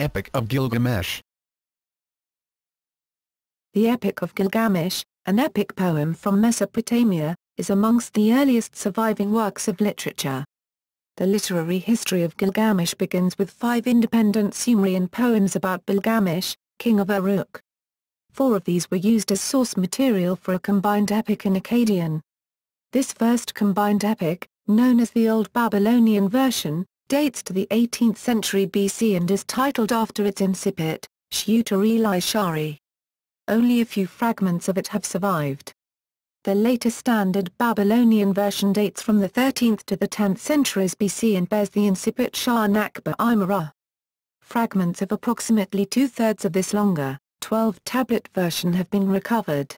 Epic of Gilgamesh The Epic of Gilgamesh, an epic poem from Mesopotamia, is amongst the earliest surviving works of literature. The literary history of Gilgamesh begins with five independent Sumerian poems about Gilgamesh, king of Uruk. Four of these were used as source material for a combined epic in Akkadian. This first combined epic, known as the Old Babylonian version, dates to the 18th century BC and is titled after its incipit, Shutari Shari. Only a few fragments of it have survived. The later standard Babylonian version dates from the 13th to the 10th centuries BC and bears the incipit Sha naqba īmuru. Fragments of approximately two-thirds of this longer, 12-tablet version have been recovered.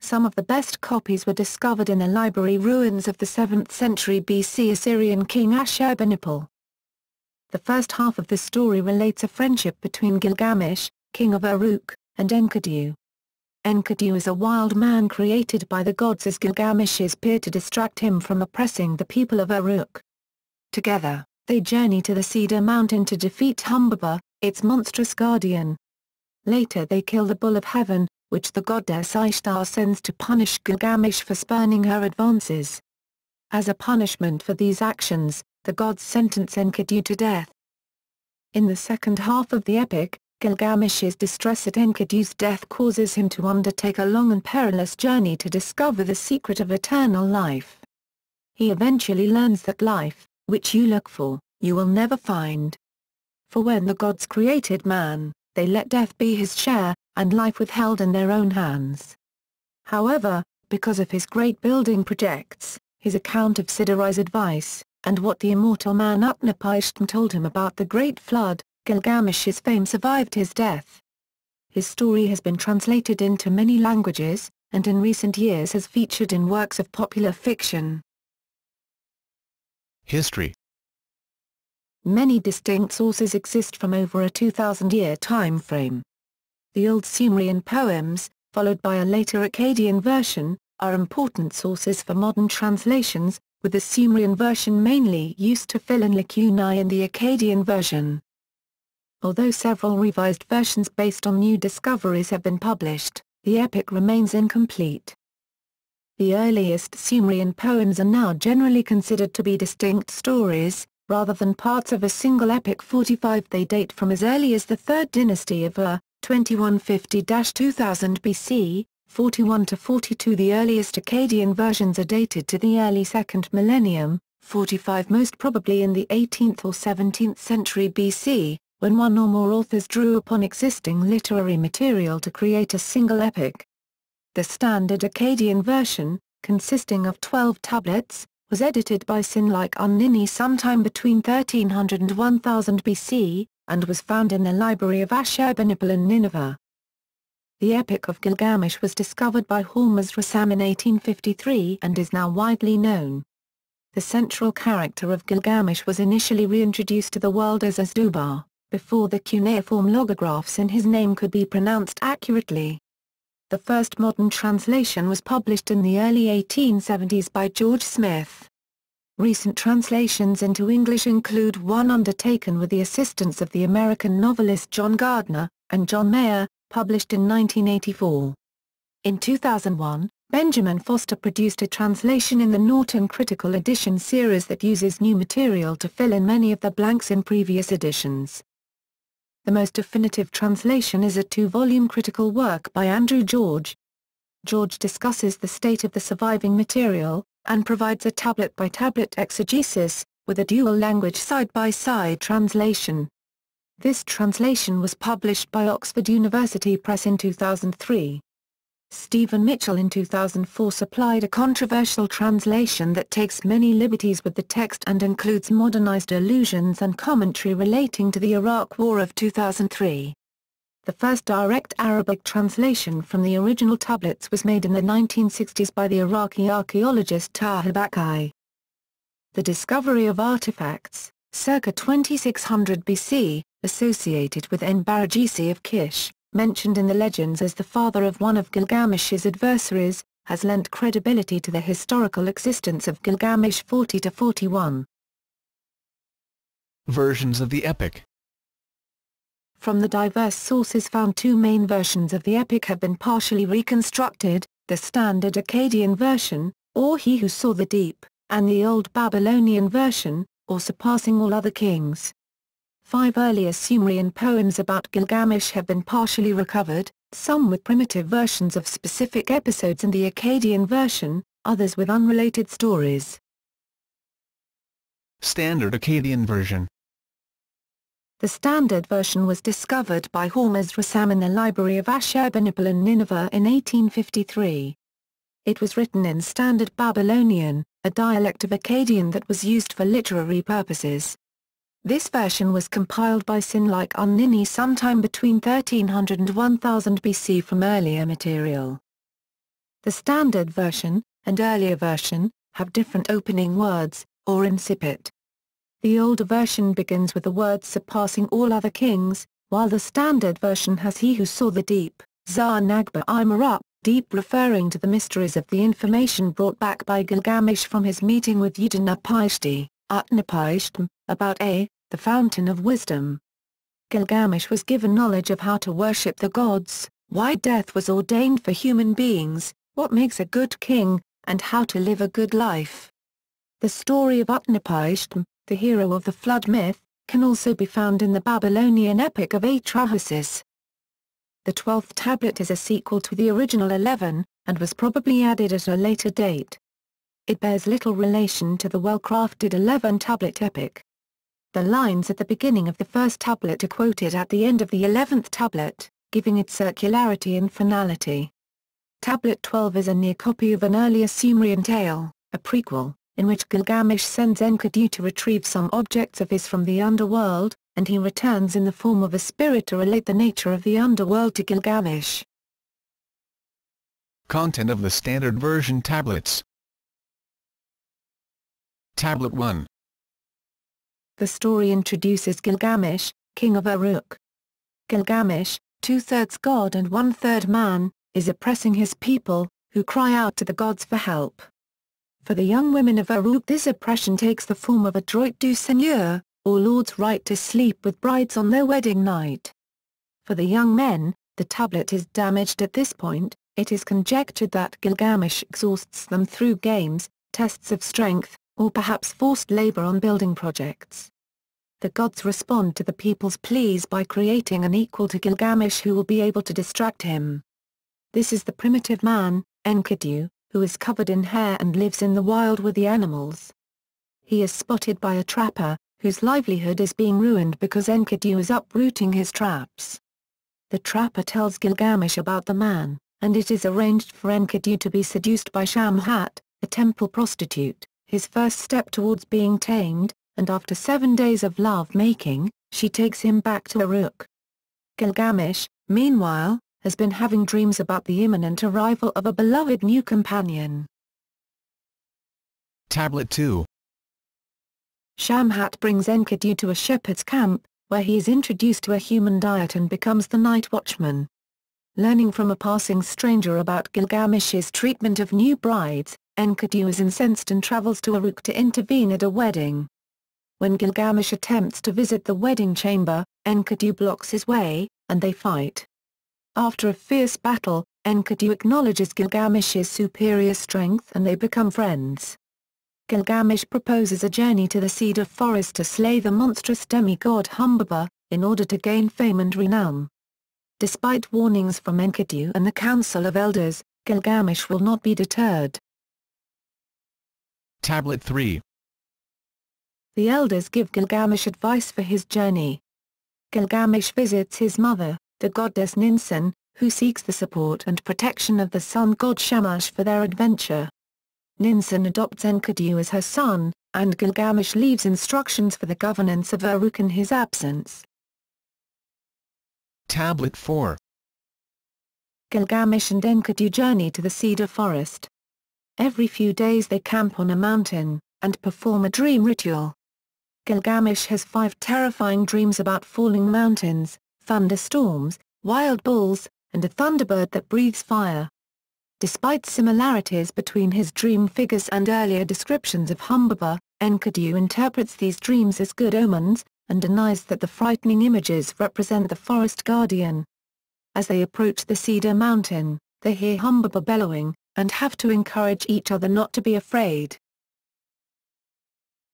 Some of the best copies were discovered in the library ruins of the 7th century BC Assyrian king Ashurbanipal. The first half of the story relates a friendship between Gilgamesh, king of Uruk, and Enkidu. Enkidu is a wild man created by the gods as Gilgamesh's peer to distract him from oppressing the people of Uruk. Together, they journey to the Cedar Mountain to defeat Humbaba, its monstrous guardian. Later they kill the Bull of Heaven, which the goddess Ishtar sends to punish Gilgamesh for spurning her advances. As a punishment for these actions, the gods sentence Enkidu to death. In the second half of the epic, Gilgamesh's distress at Enkidu's death causes him to undertake a long and perilous journey to discover the secret of eternal life. He eventually learns that life, which you look for, you will never find. For when the gods created man, they let death be his share, and life withheld in their own hands. However, because of his great building projects, his account of Siduri's advice, and what the immortal man Utnapishtim told him about the Great Flood, Gilgamesh's fame survived his death. His story has been translated into many languages, and in recent years has featured in works of popular fiction. History Many distinct sources exist from over a 2,000-year time frame. The Old Sumerian poems, followed by a later Akkadian version, are important sources for modern translations, with the Sumerian version mainly used to fill in lacunae in the Akkadian version. Although several revised versions based on new discoveries have been published, the epic remains incomplete. The earliest Sumerian poems are now generally considered to be distinct stories, rather than parts of a single epic 45 they date from as early as the 3rd dynasty of Ur, 2150-2000 BC, 41 to 42 The earliest Akkadian versions are dated to the early 2nd millennium, 45 most probably in the 18th or 17th century BC, when one or more authors drew upon existing literary material to create a single epic. The standard Akkadian version, consisting of 12 tablets, was edited by Sîn-lēqi-unninni sometime between 1300 and 1000 BC, and was found in the library of Ashurbanipal in Nineveh. The Epic of Gilgamesh was discovered by Hormuzd Rassam in 1853 and is now widely known. The central character of Gilgamesh was initially reintroduced to the world as Azdubar before the cuneiform logographs in his name could be pronounced accurately. The first modern translation was published in the early 1870s by George Smith. Recent translations into English include one undertaken with the assistance of the American novelist John Gardner, and John Maier, published in 1984. In 2001, Benjamin Foster produced a translation in the Norton Critical Edition series that uses new material to fill in many of the blanks in previous editions. The most definitive translation is a two-volume critical work by Andrew George. George discusses the state of the surviving material, and provides a tablet-by-tablet -tablet exegesis, with a dual-language side-by-side translation. This translation was published by Oxford University Press in 2003. Stephen Mitchell in 2004 supplied a controversial translation that takes many liberties with the text and includes modernized allusions and commentary relating to the Iraq War of 2003. The first direct Arabic translation from the original tablets was made in the 1960s by the Iraqi archaeologist Taha Baqir. The discovery of artifacts, circa 2600 BC, associated with Enmebaragesi of Kish, mentioned in the legends as the father of one of Gilgamesh's adversaries, has lent credibility to the historical existence of Gilgamesh 40-41. Versions of the epic From the diverse sources found two main versions of the epic have been partially reconstructed, the standard Akkadian version, or He Who Saw the Deep, and the Old Babylonian version, or Surpassing All Other Kings. Five earlier Sumerian poems about Gilgamesh have been partially recovered, some with primitive versions of specific episodes in the Akkadian version, others with unrelated stories. Standard Akkadian version The standard version was discovered by Hormuzd Rassam in the library of Ashurbanipal in Nineveh in 1853. It was written in Standard Babylonian, a dialect of Akkadian that was used for literary purposes. This version was compiled by Sîn-lēqi-unninni sometime between 1300 and 1000 BC from earlier material. The standard version, and earlier version, have different opening words, or incipit. The older version begins with the words surpassing all other kings, while the standard version has he who saw the deep, Sha naqba īmuru, deep referring to the mysteries of the information brought back by Gilgamesh from his meeting with Utanapishti, Utnapishtim, about Ea, the fountain of wisdom. Gilgamesh was given knowledge of how to worship the gods, why death was ordained for human beings, what makes a good king, and how to live a good life. The story of Utnapishtim, the hero of the flood myth, can also be found in the Babylonian epic of Atrahasis. The twelfth tablet is a sequel to the original eleven, and was probably added at a later date. It bears little relation to the well-crafted eleven-tablet epic. The lines at the beginning of the first tablet are quoted at the end of the eleventh tablet, giving it circularity and finality. Tablet 12 is a near copy of an earlier Sumerian tale, a prequel, in which Gilgamesh sends Enkidu to retrieve some objects of his from the underworld, and he returns in the form of a spirit to relate the nature of the underworld to Gilgamesh. Content of the Standard Version Tablets Tablet 1 The story introduces Gilgamesh, king of Uruk. Gilgamesh, two-thirds god and one-third man, is oppressing his people, who cry out to the gods for help. For the young women of Uruk this oppression takes the form of a droit du seigneur, or lord's right to sleep with brides on their wedding night. For the young men, the tablet is damaged at this point, it is conjectured that Gilgamesh exhausts them through games, tests of strength, or perhaps forced labor on building projects. The gods respond to the people's pleas by creating an equal to Gilgamesh who will be able to distract him. This is the primitive man, Enkidu, who is covered in hair and lives in the wild with the animals. He is spotted by a trapper, whose livelihood is being ruined because Enkidu is uprooting his traps. The trapper tells Gilgamesh about the man, and it is arranged for Enkidu to be seduced by Shamhat, a temple prostitute his first step towards being tamed, and after seven days of love-making, she takes him back to Uruk. Gilgamesh, meanwhile, has been having dreams about the imminent arrival of a beloved new companion. Tablet 2 Shamhat brings Enkidu to a shepherd's camp, where he is introduced to a human diet and becomes the night watchman. Learning from a passing stranger about Gilgamesh's treatment of new brides, Enkidu is incensed and travels to Uruk to intervene at a wedding. When Gilgamesh attempts to visit the wedding chamber, Enkidu blocks his way, and they fight. After a fierce battle, Enkidu acknowledges Gilgamesh's superior strength and they become friends. Gilgamesh proposes a journey to the Cedar Forest to slay the monstrous demigod Humbaba, in order to gain fame and renown. Despite warnings from Enkidu and the Council of Elders, Gilgamesh will not be deterred. Tablet 3 The elders give Gilgamesh advice for his journey. Gilgamesh visits his mother, the goddess Ninsun, who seeks the support and protection of the sun god Shamash for their adventure. Ninsun adopts Enkidu as her son, and Gilgamesh leaves instructions for the governance of Uruk in his absence. Tablet 4 Gilgamesh and Enkidu journey to the cedar forest. Every few days they camp on a mountain, and perform a dream ritual. Gilgamesh has five terrifying dreams about falling mountains, thunderstorms, wild bulls, and a thunderbird that breathes fire. Despite similarities between his dream figures and earlier descriptions of Humbaba, Enkidu interprets these dreams as good omens, and denies that the frightening images represent the forest guardian. As they approach the Cedar Mountain, they hear Humbaba bellowing, and have to encourage each other not to be afraid.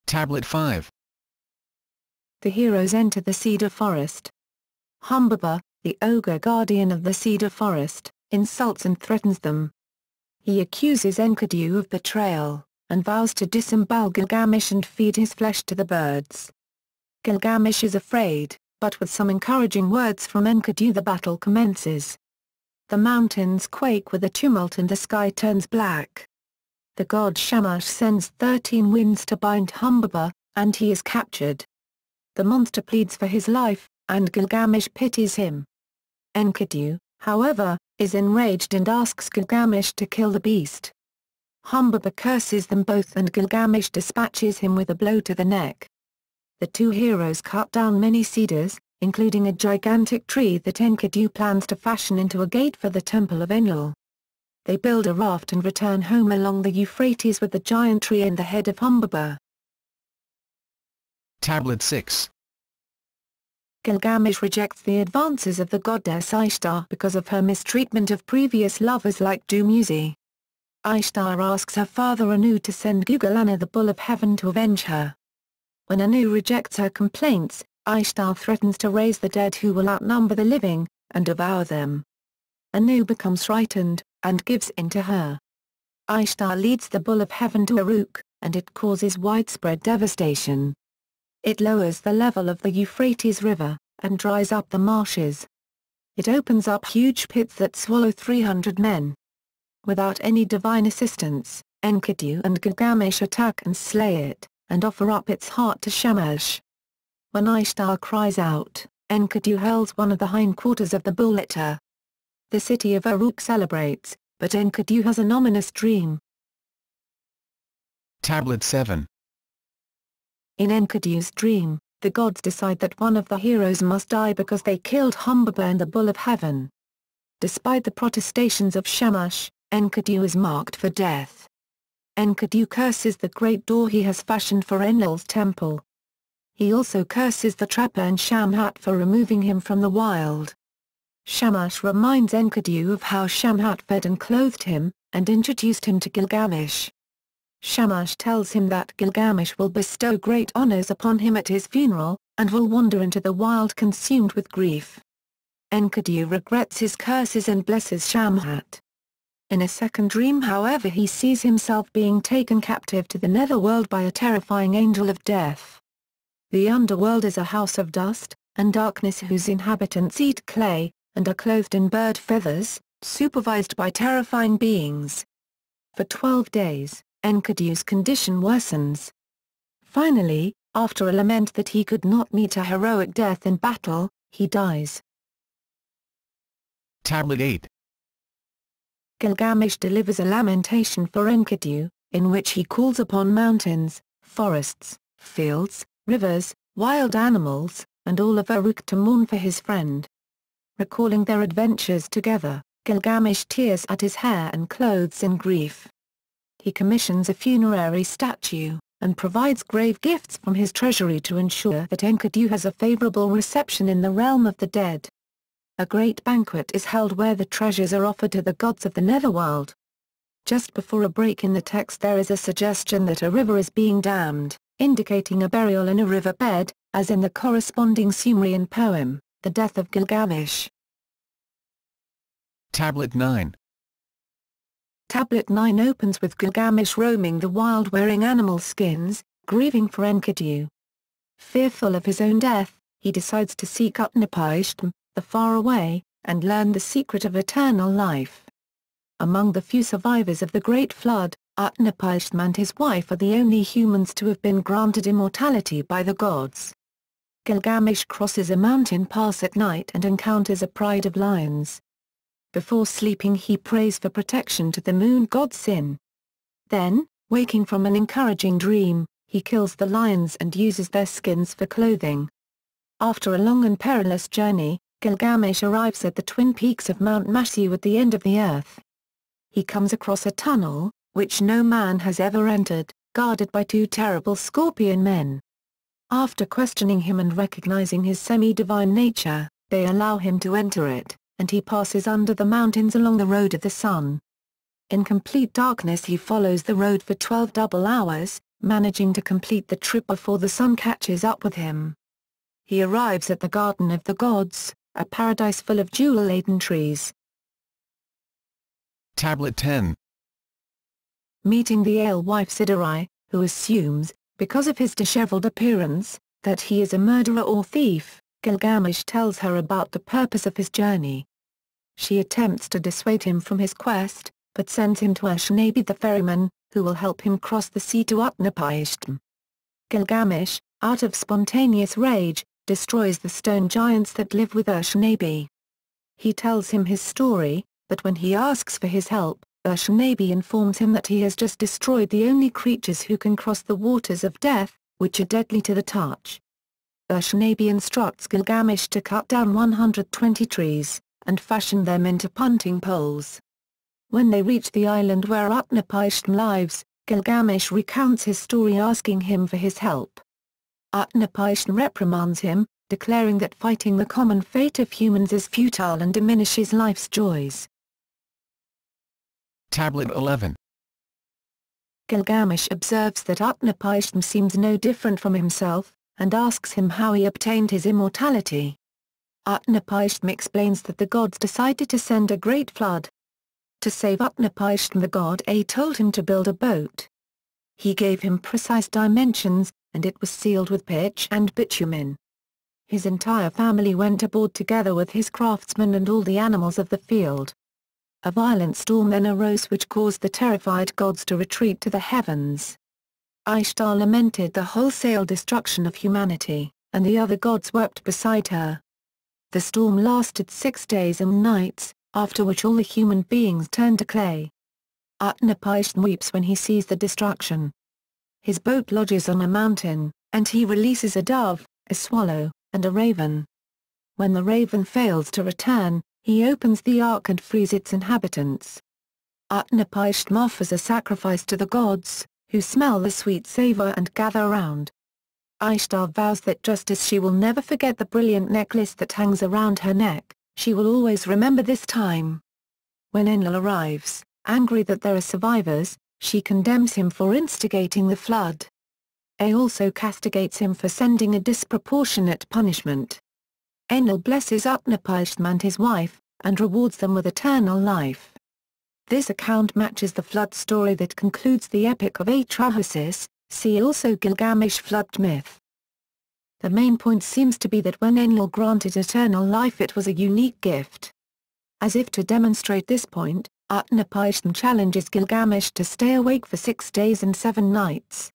Tablet 5. The heroes enter the cedar forest. Humbaba, the ogre guardian of the cedar forest, insults and threatens them. He accuses Enkidu of betrayal, and vows to disembowel Gilgamesh and feed his flesh to the birds. Gilgamesh is afraid, but with some encouraging words from Enkidu the battle commences. The mountains quake with a tumult and the sky turns black. The god Shamash sends thirteen winds to bind Humbaba, and he is captured. The monster pleads for his life, and Gilgamesh pities him. Enkidu, however, is enraged and asks Gilgamesh to kill the beast. Humbaba curses them both and Gilgamesh dispatches him with a blow to the neck. The two heroes cut down many cedars, including a gigantic tree that Enkidu plans to fashion into a gate for the temple of Enlil. They build a raft and return home along the Euphrates with the giant tree and the head of Humbaba. Tablet 6. Gilgamesh rejects the advances of the goddess Ishtar because of her mistreatment of previous lovers like Dumuzi. Ishtar asks her father Anu to send Gugalanna the Bull of Heaven to avenge her. When Anu rejects her complaints, Ishtar threatens to raise the dead who will outnumber the living, and devour them. Anu becomes frightened, and gives in to her. Ishtar leads the Bull of Heaven to Uruk, and it causes widespread devastation. It lowers the level of the Euphrates River, and dries up the marshes. It opens up huge pits that swallow 300 men. Without any divine assistance, Enkidu and Gilgamesh attack and slay it, and offer up its heart to Shamash. When Ishtar cries out, Enkidu hurls one of the hindquarters of the bull at her. The city of Uruk celebrates, but Enkidu has an ominous dream. Tablet 7. In Enkidu's dream, the gods decide that one of the heroes must die because they killed Humbaba and the Bull of Heaven. Despite the protestations of Shamash, Enkidu is marked for death. Enkidu curses the great door he has fashioned for Enlil's temple. He also curses the trapper and Shamhat for removing him from the wild. Shamash reminds Enkidu of how Shamhat fed and clothed him, and introduced him to Gilgamesh. Shamash tells him that Gilgamesh will bestow great honors upon him at his funeral, and will wander into the wild consumed with grief. Enkidu regrets his curses and blesses Shamhat. In a second dream however he sees himself being taken captive to the netherworld by a terrifying angel of death. The underworld is a house of dust, and darkness whose inhabitants eat clay, and are clothed in bird feathers, supervised by terrifying beings. For twelve days, Enkidu's condition worsens. Finally, after a lament that he could not meet a heroic death in battle, he dies. Tablet 8. Gilgamesh delivers a lamentation for Enkidu, in which he calls upon mountains, forests, fields, rivers, wild animals, and all of Uruk to mourn for his friend. Recalling their adventures together, Gilgamesh tears at his hair and clothes in grief. He commissions a funerary statue, and provides grave gifts from his treasury to ensure that Enkidu has a favorable reception in the realm of the dead. A great banquet is held where the treasures are offered to the gods of the netherworld. Just before a break in the text there is a suggestion that a river is being dammed indicating a burial in a riverbed, as in the corresponding Sumerian poem, The Death of Gilgamesh. Tablet 9. Tablet 9 opens with Gilgamesh roaming the wild wearing animal skins, grieving for Enkidu. Fearful of his own death, he decides to seek Utnapishtim, the faraway, and learn the secret of eternal life. Among the few survivors of the Great Flood, Utnapishtim and his wife are the only humans to have been granted immortality by the gods. Gilgamesh crosses a mountain pass at night and encounters a pride of lions. Before sleeping he prays for protection to the moon god Sin. Then, waking from an encouraging dream, he kills the lions and uses their skins for clothing. After a long and perilous journey, Gilgamesh arrives at the twin peaks of Mount Mashu at the end of the earth. He comes across a tunnel, which no man has ever entered, guarded by two terrible scorpion men. After questioning him and recognizing his semi-divine nature, they allow him to enter it, and he passes under the mountains along the road of the sun. In complete darkness he follows the road for 12 double hours, managing to complete the trip before the sun catches up with him. He arrives at the Garden of the Gods, a paradise full of jewel-laden trees. Tablet 10. Meeting the alewife Siduri, who assumes, because of his disheveled appearance, that he is a murderer or thief, Gilgamesh tells her about the purpose of his journey. She attempts to dissuade him from his quest, but sends him to Urshanabi the ferryman, who will help him cross the sea to Utnapishtim. Gilgamesh, out of spontaneous rage, destroys the stone giants that live with Urshanabi. He tells him his story, but when he asks for his help, Urshanabi informs him that he has just destroyed the only creatures who can cross the waters of death, which are deadly to the touch. Urshanabi instructs Gilgamesh to cut down 120 trees, and fashion them into punting poles. When they reach the island where Utnapishtim lives, Gilgamesh recounts his story asking him for his help. Utnapishtim reprimands him, declaring that fighting the common fate of humans is futile and diminishes life's joys. Tablet 11. Gilgamesh observes that Utnapishtim seems no different from himself, and asks him how he obtained his immortality. Utnapishtim explains that the gods decided to send a great flood, to save Utnapishtim the god Ea told him to build a boat. He gave him precise dimensions, and it was sealed with pitch and bitumen. His entire family went aboard together with his craftsmen and all the animals of the field. A violent storm then arose which caused the terrified gods to retreat to the heavens. Ishtar lamented the wholesale destruction of humanity, and the other gods wept beside her. The storm lasted six days and nights, after which all the human beings turned to clay. Utnapishtim weeps when he sees the destruction. His boat lodges on a mountain, and he releases a dove, a swallow, and a raven. When the raven fails to return, he opens the ark and frees its inhabitants. Utnapishtim offers a sacrifice to the gods, who smell the sweet savor and gather around. Ishtar vows that just as she will never forget the brilliant necklace that hangs around her neck, she will always remember this time. When Enlil arrives, angry that there are survivors, she condemns him for instigating the flood. Ea also castigates him for sending a disproportionate punishment. Enlil blesses Utnapishtim and his wife, and rewards them with eternal life. This account matches the flood story that concludes the Epic of Atrahasis, see also Gilgamesh flood myth. The main point seems to be that when Enlil granted eternal life it was a unique gift. As if to demonstrate this point, Utnapishtim challenges Gilgamesh to stay awake for six days and seven nights.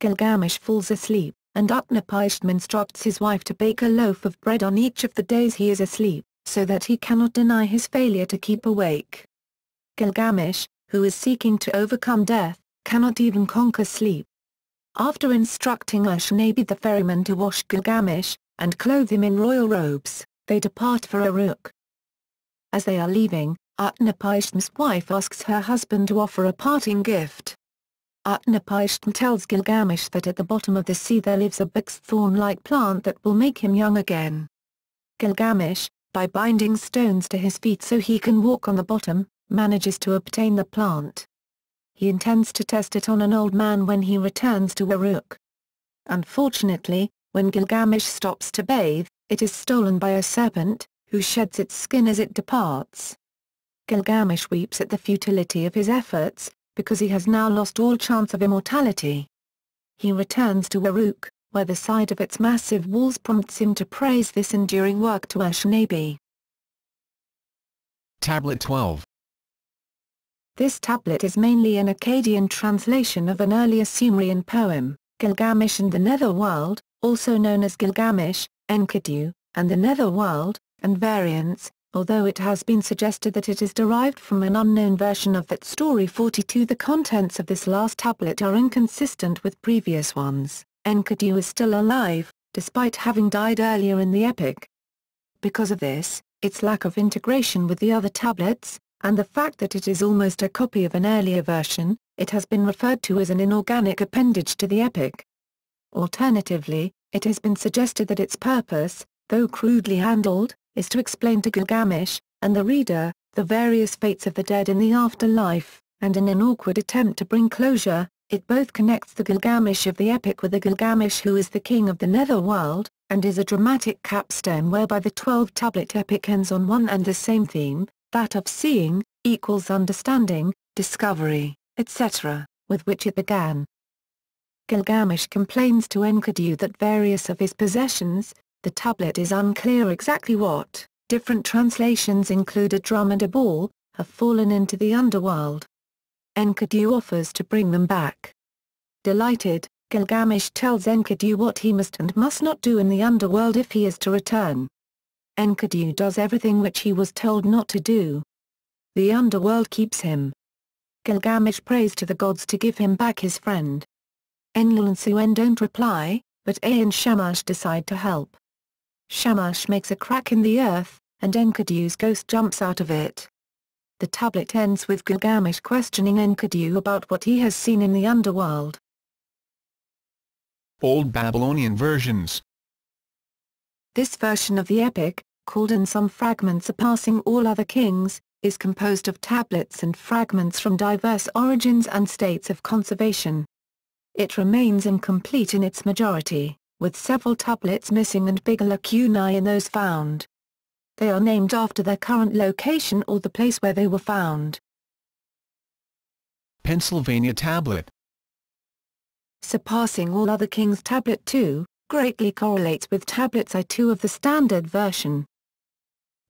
Gilgamesh falls asleep, and Utnapishtim instructs his wife to bake a loaf of bread on each of the days he is asleep, so that he cannot deny his failure to keep awake. Gilgamesh, who is seeking to overcome death, cannot even conquer sleep. After instructing Urshanabi the ferryman to wash Gilgamesh, and clothe him in royal robes, they depart for Uruk. As they are leaving, Utnapishtim's wife asks her husband to offer a parting gift. Utnapishtim tells Gilgamesh that at the bottom of the sea there lives a bix thorn-like plant that will make him young again. Gilgamesh, by binding stones to his feet so he can walk on the bottom, manages to obtain the plant. He intends to test it on an old man when he returns to Uruk. Unfortunately, when Gilgamesh stops to bathe, it is stolen by a serpent, who sheds its skin as it departs. Gilgamesh weeps at the futility of his efforts, because he has now lost all chance of immortality. He returns to Uruk, where the sight of its massive walls prompts him to praise this enduring work to Urshanabi. Tablet 12. This tablet is mainly an Akkadian translation of an earlier Sumerian poem, Gilgamesh and the Netherworld, also known as Gilgamesh, Enkidu, and the Netherworld, and variants, although it has been suggested that it is derived from an unknown version of that story 42 the contents of this last tablet are inconsistent with previous ones. Enkidu is still alive, despite having died earlier in the epic. Because of this, its lack of integration with the other tablets, and the fact that it is almost a copy of an earlier version, it has been referred to as an inorganic appendage to the epic. Alternatively, It has been suggested that its purpose, though crudely handled, is to explain to Gilgamesh, and the reader, the various fates of the dead in the afterlife, and in an awkward attempt to bring closure, it both connects the Gilgamesh of the epic with the Gilgamesh who is the king of the netherworld, and is a dramatic capstone whereby the 12-tablet epic ends on one and the same theme, that of seeing, equals understanding, discovery, etc., with which it began. Gilgamesh complains to Enkidu that various of his possessions, the tablet is unclear exactly what, different translations include a drum and a ball, have fallen into the underworld. Enkidu offers to bring them back. Delighted, Gilgamesh tells Enkidu what he must and must not do in the underworld if he is to return. Enkidu does everything which he was told not to do. The underworld keeps him. Gilgamesh prays to the gods to give him back his friend. Enlil and Suen don't reply, but Ea and Shamash decide to help. Shamash makes a crack in the earth, and Enkidu's ghost jumps out of it. The tablet ends with Gilgamesh questioning Enkidu about what he has seen in the underworld. Old Babylonian versions. This version of the epic, called in some fragments surpassing all other kings, is composed of tablets and fragments from diverse origins and states of conservation. It remains incomplete in its majority, with several tablets missing and bigger lacunae in those found. They are named after their current location or the place where they were found. Pennsylvania Tablet. Surpassing all other kings Tablet 2, greatly correlates with Tablets I2 of the standard version.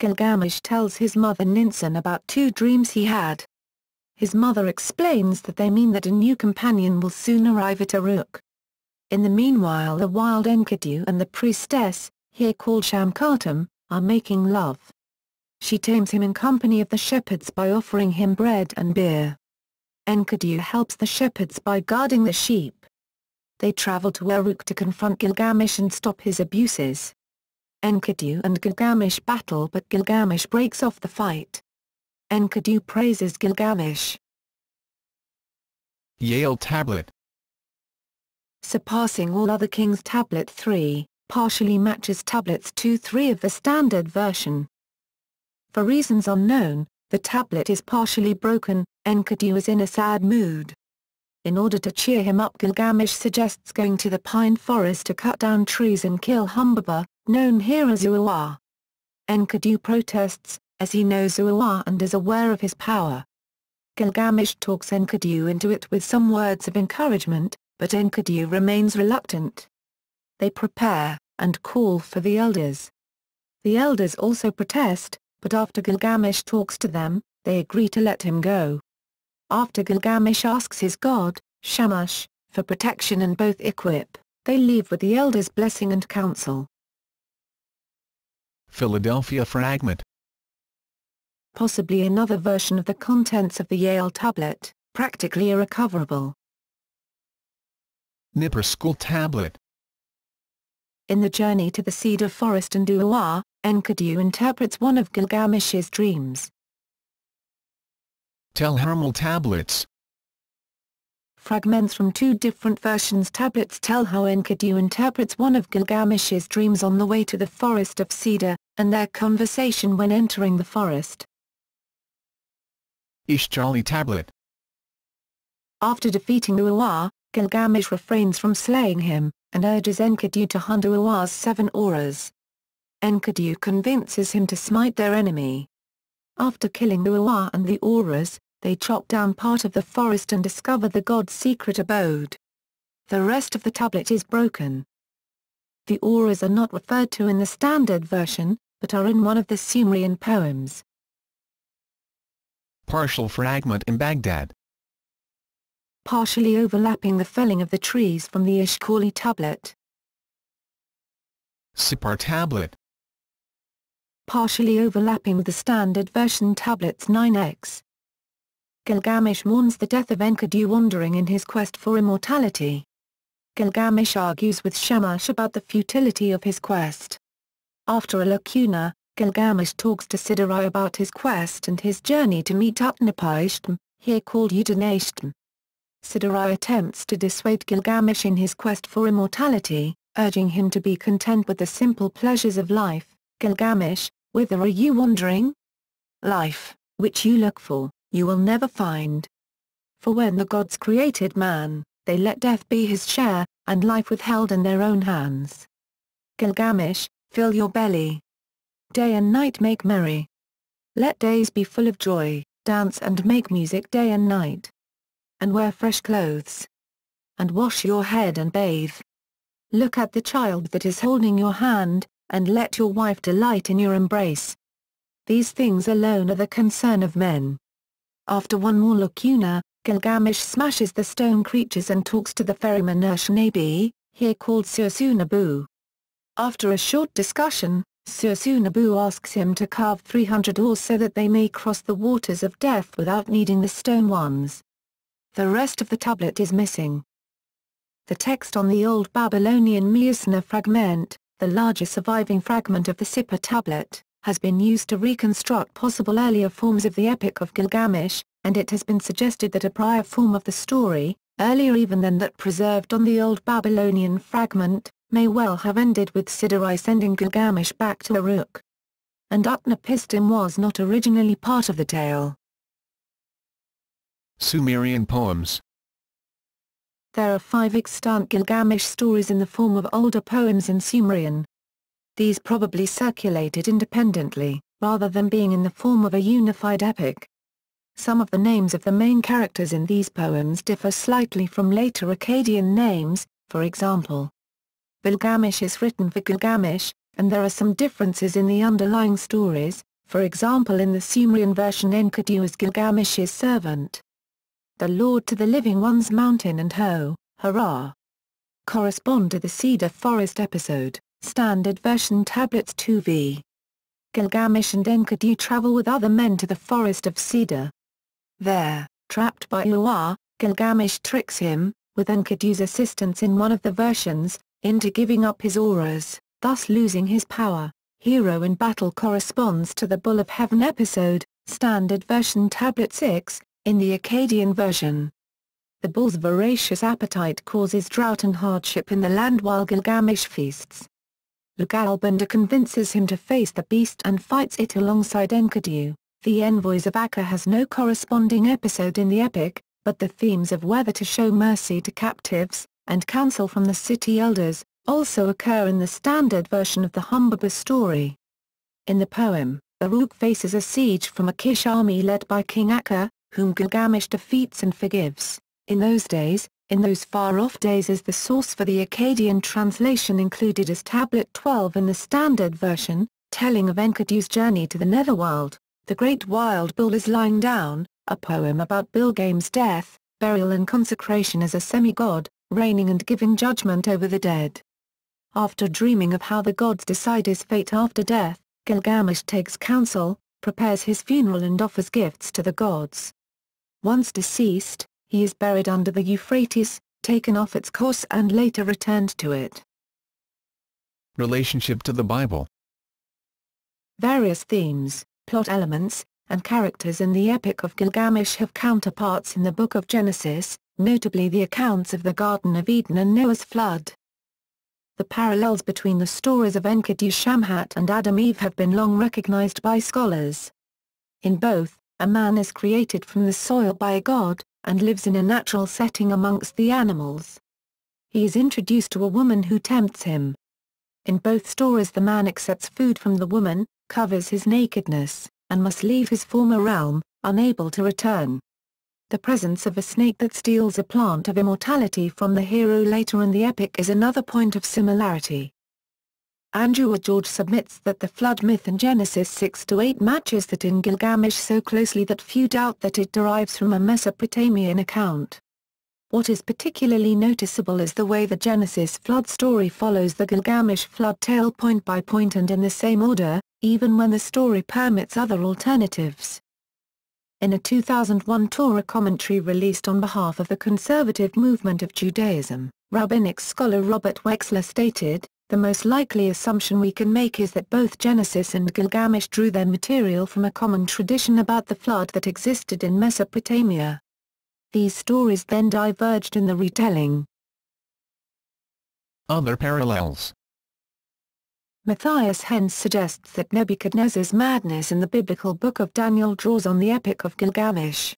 Gilgamesh tells his mother Ninsun about two dreams he had. His mother explains that they mean that a new companion will soon arrive at Uruk. In the meanwhile the wild Enkidu and the priestess, here called Shamkartam, are making love. She tames him in company of the shepherds by offering him bread and beer. Enkidu helps the shepherds by guarding the sheep. They travel to Uruk to confront Gilgamesh and stop his abuses. Enkidu and Gilgamesh battle but Gilgamesh breaks off the fight. Enkidu praises Gilgamesh. Yale Tablet. Surpassing all other kings Tablet 3, partially matches Tablets 2-3 of the standard version. For reasons unknown, the tablet is partially broken, Enkidu is in a sad mood. In order to cheer him up Gilgamesh suggests going to the pine forest to cut down trees and kill Humbaba, known here as Uwa. Enkidu protests, as he knows Uwa and is aware of his power. Gilgamesh talks Enkidu into it with some words of encouragement, but Enkidu remains reluctant. They prepare, and call for the elders. The elders also protest, but after Gilgamesh talks to them, they agree to let him go. After Gilgamesh asks his god, Shamash, for protection and both equip, they leave with the elders' blessing and counsel. Philadelphia Fragment. Possibly another version of the contents of the Yale tablet, practically irrecoverable. Nippur School Tablet. In the journey to the cedar forest and Uawa, Enkidu interprets one of Gilgamesh's dreams. Tell Harmal Tablets. Fragments from two different versions tablets tell how Enkidu interprets one of Gilgamesh's dreams on the way to the forest of cedar, and their conversation when entering the forest. Ishchali Tablet. After defeating Uawa, Gilgamesh refrains from slaying him, and urges Enkidu to hunt Uawa's seven auras. Enkidu convinces him to smite their enemy. After killing Uawa and the auras, they chop down part of the forest and discover the god's secret abode. The rest of the tablet is broken. The auras are not referred to in the standard version, but are in one of the Sumerian poems. Partial fragment in Baghdad. Partially overlapping the felling of the trees from the Ishchali tablet. Sippar Tablet. partially overlapping with the standard version tablets 9x. Gilgamesh mourns the death of Enkidu wandering in his quest for immortality. Gilgamesh argues with Shamash about the futility of his quest. After a lacuna, Gilgamesh talks to Siduri about his quest and his journey to meet Utnapishtim, here called Utanashtim. Siduri attempts to dissuade Gilgamesh in his quest for immortality, urging him to be content with the simple pleasures of life, Gilgamesh, whither are you wandering? Life, which you look for, you will never find. For when the gods created man, they let death be his share, and life withheld in their own hands. Gilgamesh, fill your belly. Day and night make merry. Let days be full of joy, dance and make music day and night. And wear fresh clothes. And wash your head and bathe. Look at the child that is holding your hand, and let your wife delight in your embrace. These things alone are the concern of men. After one more lacuna, Gilgamesh smashes the stone creatures and talks to the ferryman Urshanabi, here called Sursunabu. After a short discussion, Sursunabu asks him to carve 300 oars so that they may cross the waters of death without needing the stone ones. The rest of the tablet is missing. The text on the Old Babylonian Meissner fragment, the largest surviving fragment of the Sippar tablet, has been used to reconstruct possible earlier forms of the Epic of Gilgamesh, and it has been suggested that a prior form of the story, earlier even than that preserved on the Old Babylonian fragment, may well have ended with Siduri sending Gilgamesh back to Uruk. And Utnapishtim was not originally part of the tale. Sumerian poems. There are five extant Gilgamesh stories in the form of older poems in Sumerian. These probably circulated independently, rather than being in the form of a unified epic. Some of the names of the main characters in these poems differ slightly from later Akkadian names, for example. Bilgamesh is written for Gilgamesh, and there are some differences in the underlying stories, for example in the Sumerian version Enkidu is Gilgamesh's servant. The Lord to the Living One's Mountain and Ho, Hurrah! correspond to the Cedar Forest episode, standard version tablets 2v. Gilgamesh and Enkidu travel with other men to the Forest of Cedar. There, trapped by Uar, Gilgamesh tricks him, with Enkidu's assistance in one of the versions, into giving up his auras, thus losing his power. Hero in Battle corresponds to the Bull of Heaven episode, standard version tablet 6, in the Akkadian version. The bull's voracious appetite causes drought and hardship in the land while Gilgamesh feasts. Lugalbanda convinces him to face the beast and fights it alongside Enkidu. The Envoys of Akka has no corresponding episode in the epic, but the themes of whether to show mercy to captives, and counsel from the city elders, also occur in the standard version of the Humbaba story. In the poem, Uruk faces a siege from a Kish army led by King Akka, whom Gilgamesh defeats and forgives. In those days, in those far-off days is the source for the Akkadian translation included as Tablet 12 in the standard version, telling of Enkidu's journey to the netherworld. The Great Wild Bull is lying down, a poem about Bilgame's death, burial and consecration as a semi-god, reigning and giving judgment over the dead. After dreaming of how the gods decide his fate after death, Gilgamesh takes counsel, prepares his funeral and offers gifts to the gods. Once deceased, he is buried under the Euphrates, taken off its course and later returned to it. Relationship to the Bible. Various themes, plot elements, and characters in the Epic of Gilgamesh have counterparts in the Book of Genesis, notably the accounts of the Garden of Eden and Noah's flood. The parallels between the stories of Enkidu Shamhat and Adam Eve have been long recognized by scholars. In both, a man is created from the soil by a god, and lives in a natural setting amongst the animals. He is introduced to a woman who tempts him. In both stories the man accepts food from the woman, covers his nakedness, and must leave his former realm, unable to return. The presence of a snake that steals a plant of immortality from the hero later in the epic is another point of similarity. Andrew George submits that the flood myth in Genesis 6-8 matches that in Gilgamesh so closely that few doubt that it derives from a Mesopotamian account. What is particularly noticeable is the way the Genesis flood story follows the Gilgamesh flood tale point by point and in the same order, even when the story permits other alternatives. In a 2001 Torah commentary released on behalf of the conservative movement of Judaism, rabbinic scholar Robert Wexler stated, the most likely assumption we can make is that both Genesis and Gilgamesh drew their material from a common tradition about the flood that existed in Mesopotamia. These stories then diverged in the retelling. Other parallels Matthias Henze suggests that Nebuchadnezzar's madness in the biblical book of Daniel draws on the Epic of Gilgamesh.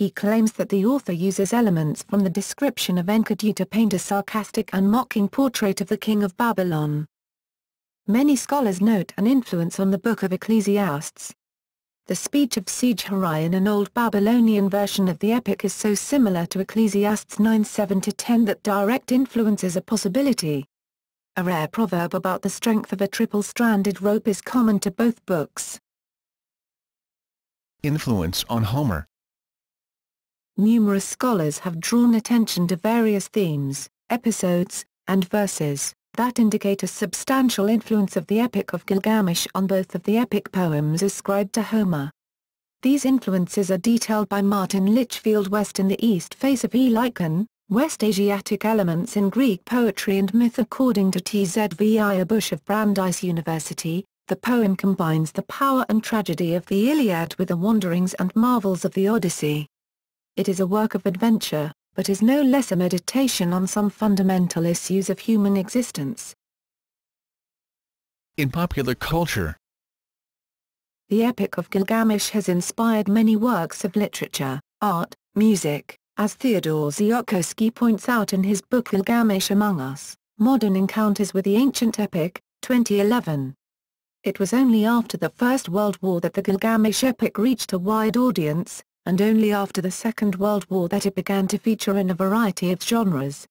He claims that the author uses elements from the description of Enkidu to paint a sarcastic and mocking portrait of the king of Babylon. Many scholars note an influence on the Book of Ecclesiastes. The speech of Siduri in an Old Babylonian version of the epic is so similar to Ecclesiastes 9-7-10 that direct influence is a possibility. A rare proverb about the strength of a triple-stranded rope is common to both books. Influence on Homer Numerous scholars have drawn attention to various themes, episodes, and verses, that indicate a substantial influence of the Epic of Gilgamesh on both of the epic poems ascribed to Homer. These influences are detailed by Martin Litchfield West in the East Face of Helicon, West Asiatic Elements in Greek Poetry and Myth According to Tzvi Abusch of Brandeis University, the poem combines the power and tragedy of the Iliad with the wanderings and marvels of the Odyssey. It is a work of adventure, but is no less a meditation on some fundamental issues of human existence. In popular culture The Epic of Gilgamesh has inspired many works of literature, art, music, as Theodore Ziolkowski points out in his book Gilgamesh Among Us, Modern Encounters with the Ancient Epic, 2011. It was only after the First World War that the Gilgamesh epic reached a wide audience, and only after the Second World War that it began to feature in a variety of genres.